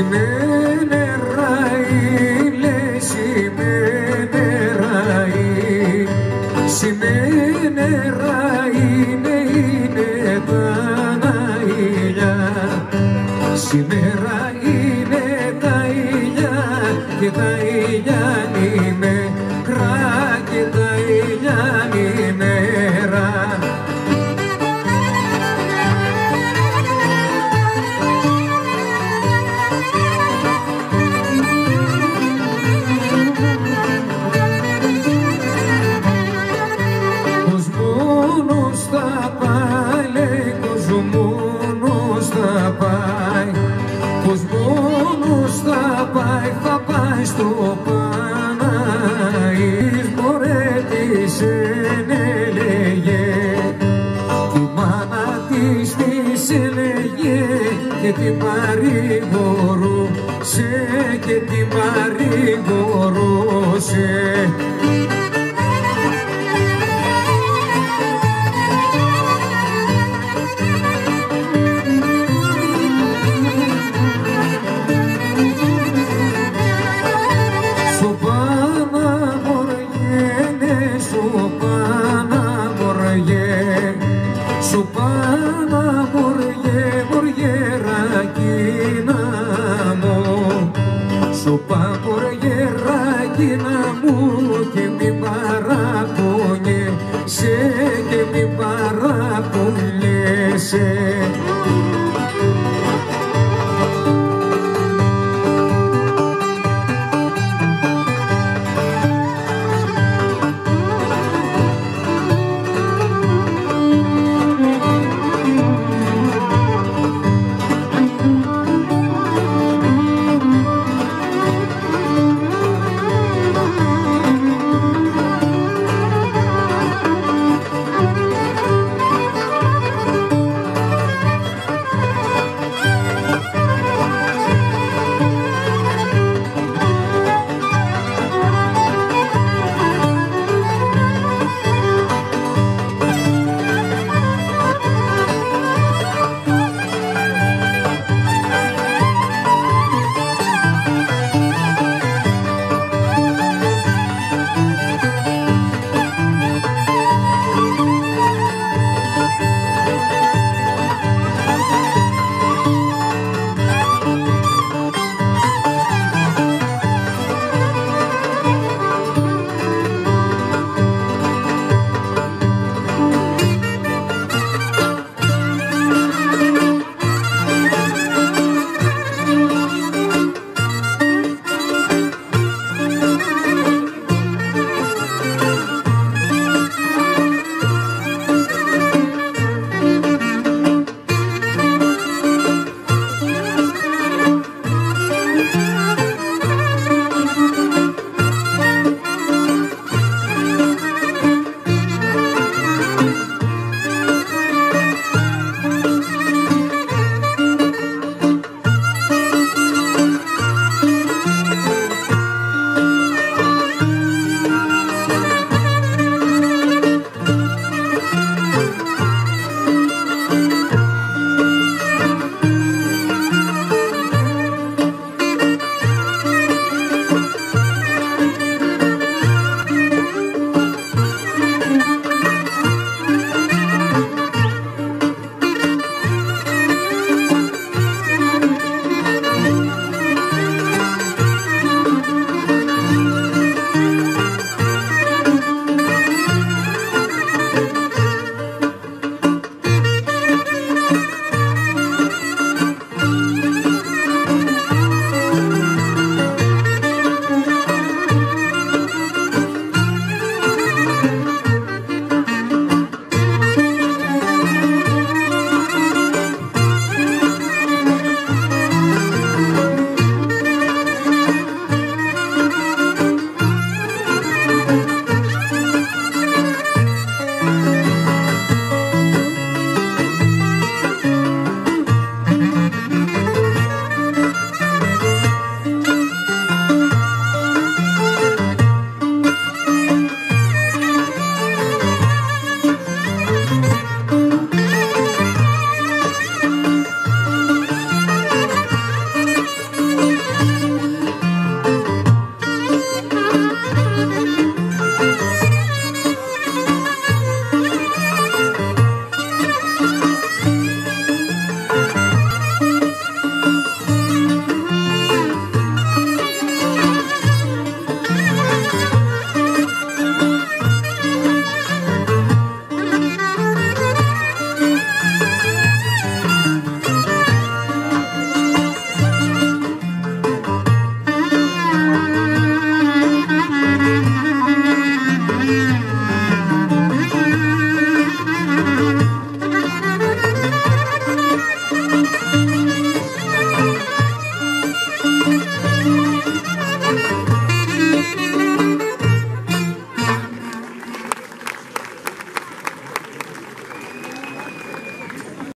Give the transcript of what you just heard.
Σήμερα ράιλε, σημαίνε ράι, σημαίνε ράινε ναι, είναι τα ναηλιά, σημαίνε μόνος θα πάει, θα πάει στο Παναής Μωρέ της έλεγε. Τη μάνα της της έλεγε και την παρηγορούσε και την παρηγορούσε σου Παναγοριερακίνα μου και μη παραπονιέσαι